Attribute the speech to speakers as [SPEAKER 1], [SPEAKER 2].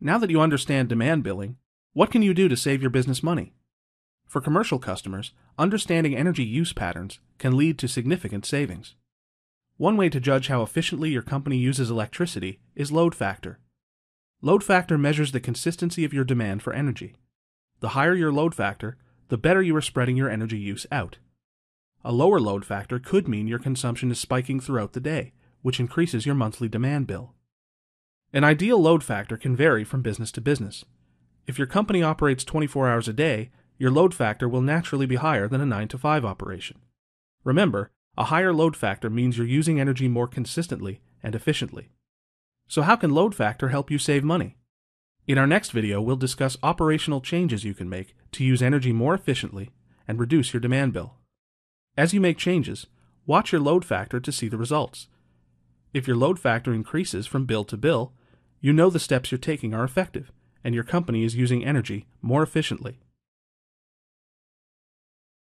[SPEAKER 1] Now that you understand demand billing, what can you do to save your business money? For commercial customers, understanding energy use patterns can lead to significant savings. One way to judge how efficiently your company uses electricity is load factor. Load factor measures the consistency of your demand for energy. The higher your load factor, the better you are spreading your energy use out. A lower load factor could mean your consumption is spiking throughout the day, which increases your monthly demand bill. An ideal load factor can vary from business to business. If your company operates 24 hours a day, your load factor will naturally be higher than a 9 to 5 operation. Remember, a higher load factor means you're using energy more consistently and efficiently. So, how can load factor help you save money? In our next video, we'll discuss operational changes you can make to use energy more efficiently and reduce your demand bill. As you make changes, watch your load factor to see the results. If your load factor increases from bill to bill, you know the steps you're taking are effective and your company is using energy more efficiently.